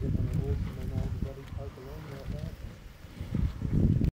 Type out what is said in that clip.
get on